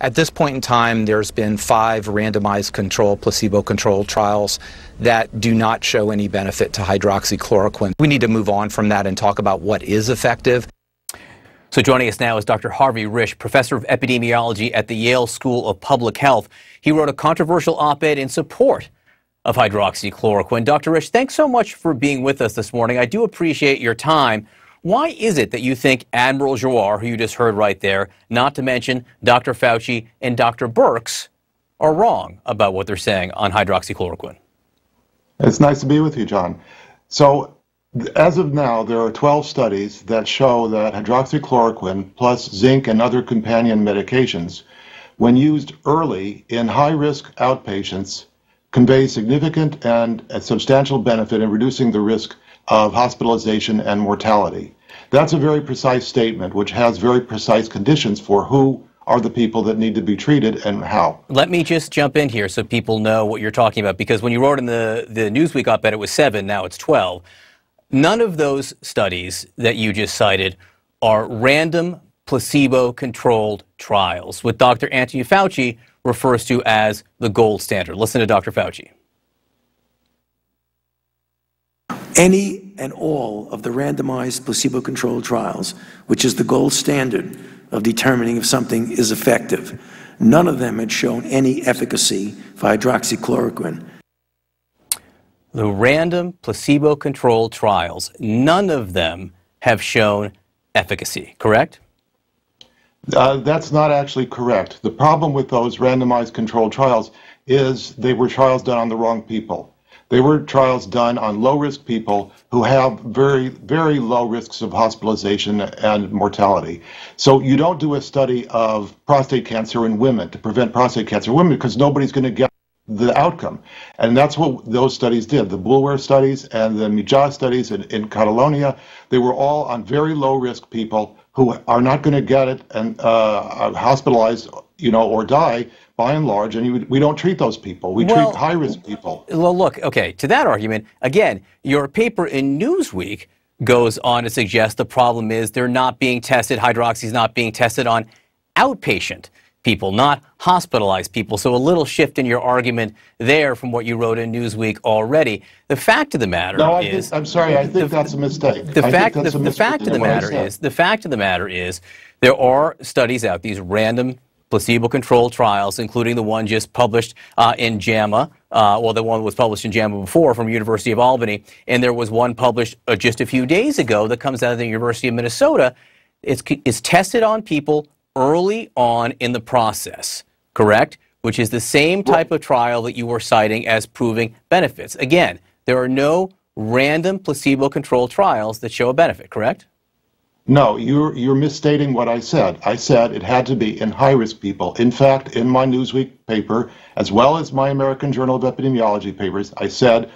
At this point in time, there's been five randomized control, placebo controlled trials that do not show any benefit to hydroxychloroquine. We need to move on from that and talk about what is effective. So joining us now is Dr. Harvey Risch, professor of epidemiology at the Yale School of Public Health. He wrote a controversial op-ed in support of hydroxychloroquine. Dr. Risch, thanks so much for being with us this morning. I do appreciate your time. Why is it that you think Admiral Giroir, who you just heard right there, not to mention Dr. Fauci and Dr. Birx, are wrong about what they're saying on hydroxychloroquine? It's nice to be with you, John. So as of now, there are 12 studies that show that hydroxychloroquine plus zinc and other companion medications, when used early in high risk outpatients, convey significant and substantial benefit in reducing the risk of hospitalization and mortality. That's a very precise statement, which has very precise conditions for who are the people that need to be treated and how. Let me just jump in here so people know what you're talking about, because when you wrote in the, the Newsweek op-ed, it was seven, now it's 12. None of those studies that you just cited are random placebo-controlled trials, what Dr. Anthony Fauci refers to as the gold standard. Listen to Dr. Fauci. Any and all of the randomized placebo-controlled trials, which is the gold standard of determining if something is effective, none of them had shown any efficacy for hydroxychloroquine. The random placebo controlled trials, none of them have shown efficacy, correct? Uh, that's not actually correct. The problem with those randomized controlled trials is they were trials done on the wrong people. They were trials done on low risk people who have very, very low risks of hospitalization and mortality. So you don't do a study of prostate cancer in women to prevent prostate cancer in women because nobody's going to get the outcome. And that's what those studies did. The Boulware studies and the Mitjà studies in, in Catalonia, they were all on very low risk people who are not going to get it and uh, hospitalized, you know, or die by and large. And we don't treat those people. We well, treat high risk people. Well, look, okay, to that argument, again, your paper in Newsweek goes on to suggest the problem is they're not being tested, hydroxy is not being tested on outpatient people, not hospitalized people. So a little shift in your argument there from what you wrote in Newsweek already. The fact of the matter no, I is, think, I'm sorry, I think the, that's a mistake. The fact, the, the fact of the matter is, the fact of the matter is, there are studies out, these random placebo-controlled trials, including the one just published uh, in JAMA, uh, well, the one that was published in JAMA before from University of Albany, and there was one published uh, just a few days ago that comes out of the University of Minnesota. It's, it's tested on people early on in the process, correct? Which is the same type of trial that you were citing as proving benefits. Again, there are no random placebo controlled trials that show a benefit, correct? No, you're, you're misstating what I said. I said it had to be in high risk people. In fact, in my Newsweek paper, as well as my American Journal of Epidemiology papers, I said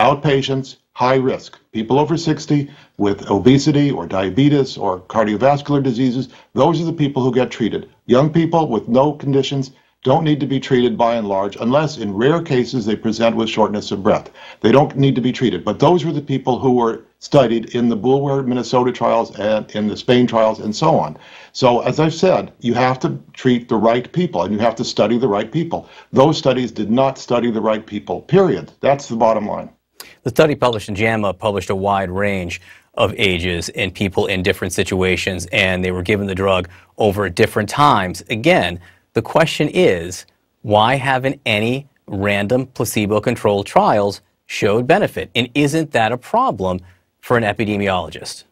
outpatients, high risk. People over 60 with obesity or diabetes or cardiovascular diseases, those are the people who get treated. Young people with no conditions don't need to be treated by and large unless in rare cases they present with shortness of breath. They don't need to be treated. But those were the people who were studied in the Boulware, Minnesota trials and in the Spain trials and so on. So as I've said, you have to treat the right people and you have to study the right people. Those studies did not study the right people, period. That's the bottom line. The study published in JAMA published a wide range of ages and people in different situations, and they were given the drug over different times. Again, the question is why haven't any random placebo controlled trials showed benefit? And isn't that a problem for an epidemiologist?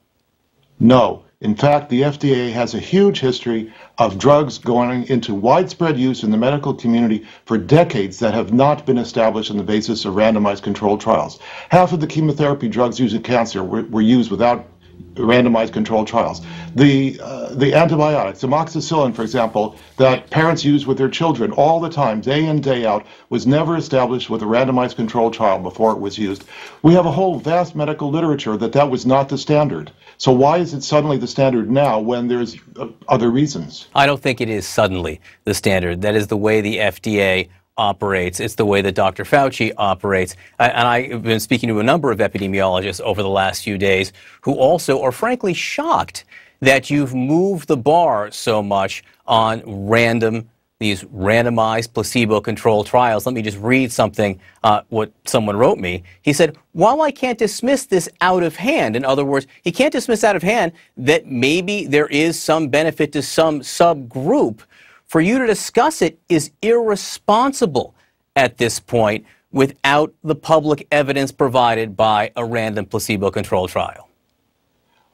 No. In fact, the FDA has a huge history of drugs going into widespread use in the medical community for decades that have not been established on the basis of randomized controlled trials. Half of the chemotherapy drugs used in cancer were, were used without randomized controlled trials. The, uh, the antibiotics, amoxicillin, for example, that parents use with their children all the time, day in, day out, was never established with a randomized controlled trial before it was used. We have a whole vast medical literature that that was not the standard. So why is it suddenly the standard now when there's uh, other reasons? I don't think it is suddenly the standard. That is the way the FDA operates. It's the way that Dr. Fauci operates. And I've been speaking to a number of epidemiologists over the last few days who also are frankly shocked that you've moved the bar so much on random these randomized placebo-controlled trials. Let me just read something, uh, what someone wrote me. He said, while I can't dismiss this out of hand, in other words, he can't dismiss out of hand that maybe there is some benefit to some subgroup, for you to discuss it is irresponsible at this point without the public evidence provided by a random placebo-controlled trial.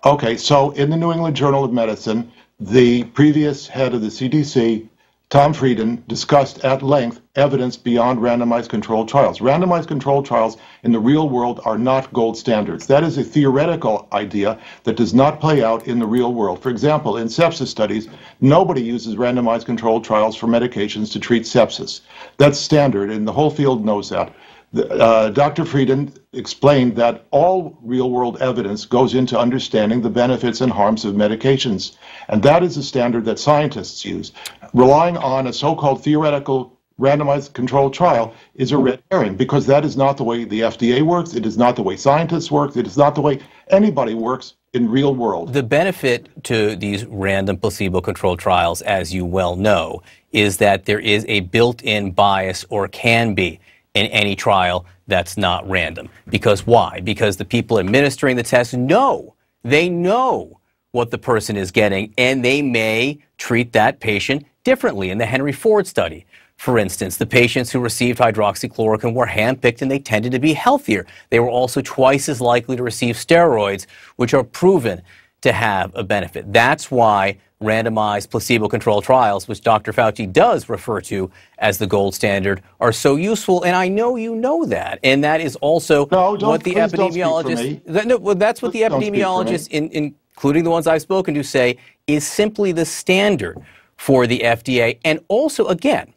Okay, so in the New England Journal of Medicine, the previous head of the CDC, Tom Frieden, discussed at length evidence beyond randomized controlled trials. Randomized controlled trials in the real world are not gold standards. That is a theoretical idea that does not play out in the real world. For example, in sepsis studies, nobody uses randomized controlled trials for medications to treat sepsis. That's standard, and the whole field knows that uh, Dr. Frieden explained that all real world evidence goes into understanding the benefits and harms of medications. And that is the standard that scientists use. Relying on a so called theoretical randomized controlled trial is a red herring because that is not the way the FDA works. It is not the way scientists work. It is not the way anybody works in real world. The benefit to these random placebo controlled trials, as you well know, is that there is a built in bias or can be in any trial that's not random. Because why? Because the people administering the test know, they know what the person is getting, and they may treat that patient differently. In the Henry Ford study, for instance, the patients who received hydroxychloroquine were handpicked and they tended to be healthier. They were also twice as likely to receive steroids, which are proven to have a benefit. That's why randomized placebo-controlled trials, which Dr. Fauci does refer to as the gold standard, are so useful. And I know you know that. And that is also no, what the epidemiologists, that, no, well, that's what please the epidemiologists, in, in, including the ones I've spoken to, say is simply the standard for the FDA. And also, again,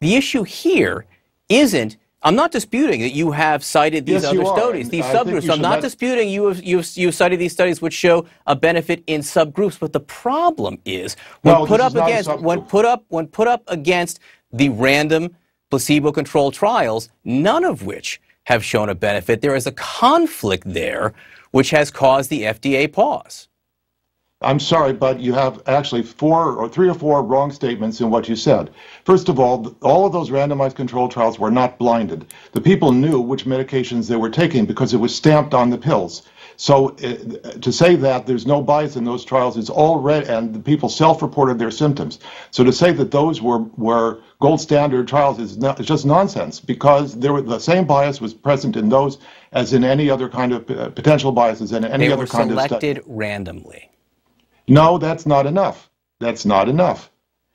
the issue here isn't I'm not disputing that you have cited these yes, other studies, these I subgroups. I'm not disputing you have you've, you've cited these studies which show a benefit in subgroups. But the problem is when no, put up against when put up when put up against the random placebo-controlled trials, none of which have shown a benefit. There is a conflict there, which has caused the FDA pause. I'm sorry, but you have actually four or three or four wrong statements in what you said. First of all, all of those randomized controlled trials were not blinded. The people knew which medications they were taking because it was stamped on the pills. So uh, to say that there's no bias in those trials is all red, and the people self-reported their symptoms. So to say that those were were gold standard trials is, not, is just nonsense because there were, the same bias was present in those as in any other kind of uh, potential biases in any they other kind of study. They were selected randomly. No, that's not enough. That's not enough.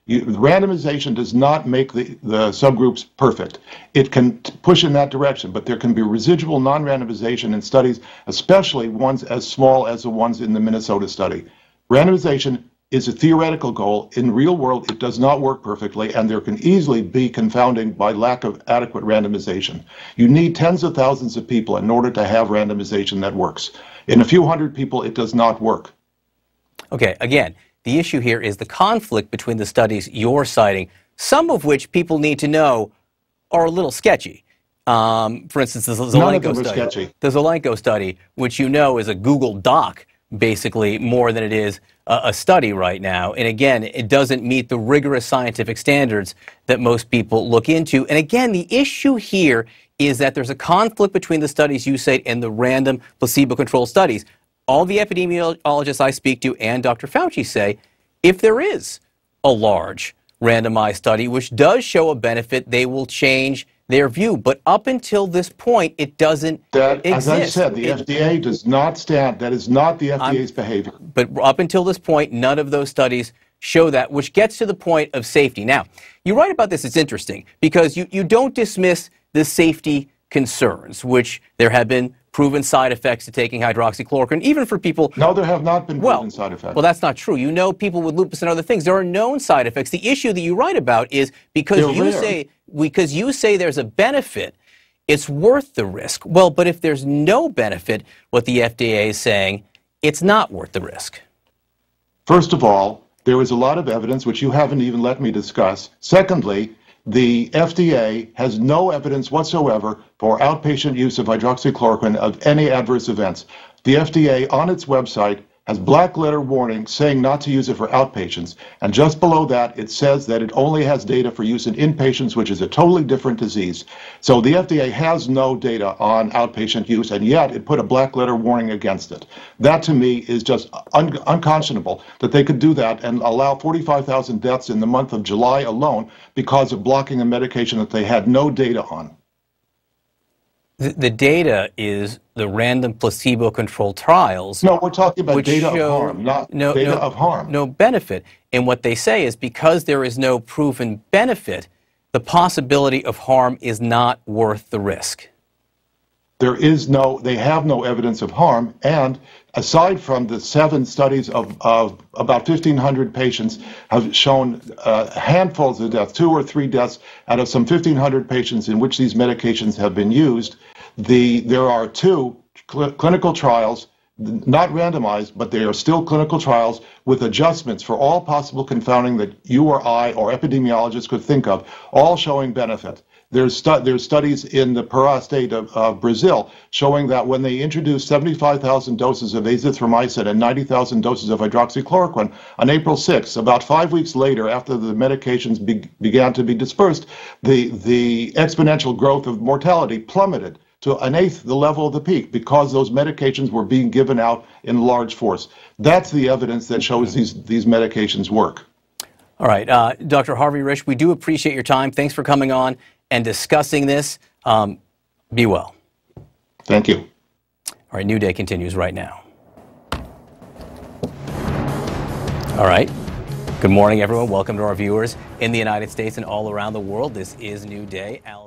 You, randomization does not make the, the subgroups perfect. It can push in that direction, but there can be residual non randomization in studies, especially ones as small as the ones in the Minnesota study. Randomization is a theoretical goal. In real world, it does not work perfectly, and there can easily be confounding by lack of adequate randomization. You need tens of thousands of people in order to have randomization that works. In a few hundred people, it does not work. Okay, again, the issue here is the conflict between the studies you're citing, some of which people need to know are a little sketchy. Um, for instance, the Zelenko study. Sketchy. The Zelenko study, which you know is a Google Doc, basically, more than it is a, a study right now. And again, it doesn't meet the rigorous scientific standards that most people look into. And again, the issue here is that there's a conflict between the studies you cite and the random placebo-controlled studies all the epidemiologists I speak to and Dr. Fauci say if there is a large randomized study which does show a benefit, they will change their view. But up until this point, it doesn't that, exist. As I said, the it, FDA does not stand. That is not the FDA's I'm, behavior. But up until this point, none of those studies show that, which gets to the point of safety. Now, you write about this. It's interesting because you, you don't dismiss the safety concerns, which there have been proven side effects to taking hydroxychloroquine, even for people. No, there have not been well, proven side effects. Well, that's not true. You know people with lupus and other things. There are known side effects. The issue that you write about is because They're you rare. say because you say there's a benefit, it's worth the risk. Well, but if there's no benefit, what the FDA is saying, it's not worth the risk. First of all, there is a lot of evidence which you haven't even let me discuss. Secondly, the FDA has no evidence whatsoever for outpatient use of hydroxychloroquine of any adverse events. The FDA on its website has black letter warning saying not to use it for outpatients. And just below that, it says that it only has data for use in inpatients, which is a totally different disease. So the FDA has no data on outpatient use, and yet it put a black letter warning against it. That to me is just un- unconscionable that they could do that and allow 45,000 deaths in the month of July alone because of blocking a medication that they had no data on. The, the data is the random placebo-controlled trials. No, we're talking about data of harm, not no, data no, of harm. No benefit. And what they say is because there is no proven benefit, the possibility of harm is not worth the risk. There is no, they have no evidence of harm. And aside from the seven studies of, of about 1,500 patients have shown uh, handfuls of deaths, two or three deaths out of some 1,500 patients in which these medications have been used, the, there are two cl- clinical trials, not randomized, but they are still clinical trials with adjustments for all possible confounding that you or I or epidemiologists could think of, all showing benefit. There's, stu- there's studies in the Pará state of, of Brazil showing that when they introduced 75,000 doses of azithromycin and 90,000 doses of hydroxychloroquine on April 6th, about five weeks later, after the medications be- began to be dispersed, the, the exponential growth of mortality plummeted to an eighth the level of the peak because those medications were being given out in large force. That's the evidence that shows these, these medications work. All right, uh, Dr. Harvey Risch, we do appreciate your time. Thanks for coming on and discussing this. Um, be well. Thank you. All right, New Day continues right now. All right. Good morning, everyone. Welcome to our viewers in the United States and all around the world. This is New Day. Alice